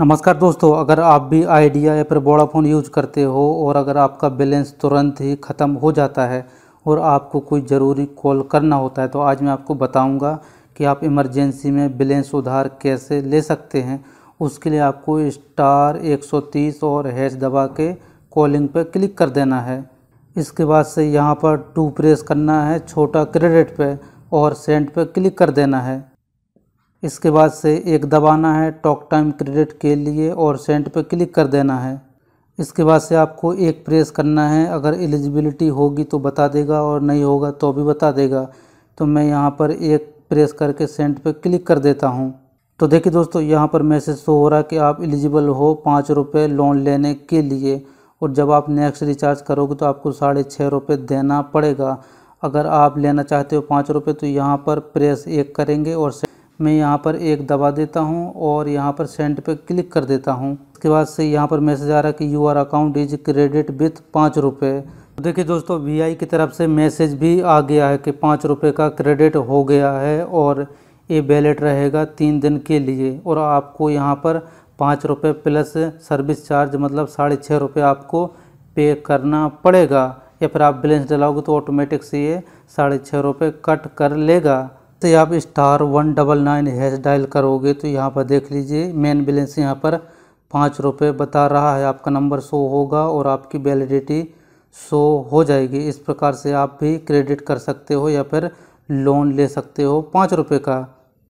नमस्कार दोस्तों, अगर आप भी आइडिया या फिर वोडाफोन यूज़ करते हो और अगर आपका बैलेंस तुरंत ही ख़त्म हो जाता है और आपको कोई ज़रूरी कॉल करना होता है तो आज मैं आपको बताऊँगा कि आप इमरजेंसी में बैलेंस उधार कैसे ले सकते हैं। उसके लिए आपको स्टार 130 और हैश दबा के कॉलिंग पर क्लिक कर देना है। इसके बाद से यहाँ पर टू प्रेस करना है, छोटा क्रेडिट पे और सेंड पे क्लिक कर देना है। इसके बाद से एक दबाना है, टॉक टाइम क्रेडिट के लिए और सेंड पे क्लिक कर देना है। इसके बाद से आपको एक प्रेस करना है, अगर एलिजिबिलिटी होगी तो बता देगा और नहीं होगा तो भी बता देगा। तो मैं यहाँ पर एक प्रेस करके सेंड पे क्लिक कर देता हूँ। तो देखिए दोस्तों, यहाँ पर मैसेज शो हो रहा है कि आप एलिजिबल हो पाँच रुपये लोन लेने के लिए और जब आप नेक्स्ट रिचार्ज करोगे तो आपको साढ़े छः रुपये देना पड़ेगा। अगर आप लेना चाहते हो पाँच रुपये तो यहाँ पर प्रेस एक करेंगे और मैं यहाँ पर एक दबा देता हूँ और यहाँ पर सेंड पे क्लिक कर देता हूँ। उसके बाद से यहाँ पर मैसेज आ रहा है कि your account is credit with पाँच रुपये। तो देखिए दोस्तों वी की तरफ़ से मैसेज भी आ गया है कि पाँच रुपये का क्रेडिट हो गया है और ये वैलेट रहेगा तीन दिन के लिए और आपको यहाँ पर पाँच रुपये प्लस सर्विस चार्ज मतलब साढ़े छः रुपये आपको पे करना पड़ेगा या फिर आप बैलेंस डलाओगे तो ऑटोमेटिक से ये साढ़े छः रुपये कट कर लेगा। तो आप star one double nine hash dial करोगे तो यहाँ पर देख लीजिए मेन बैलेंस यहाँ पर पाँच रुपये बता रहा है, आपका नंबर शो होगा और आपकी वैलिडिटी शो हो जाएगी। इस प्रकार से आप भी क्रेडिट कर सकते हो या फिर लोन ले सकते हो पाँच रुपये का।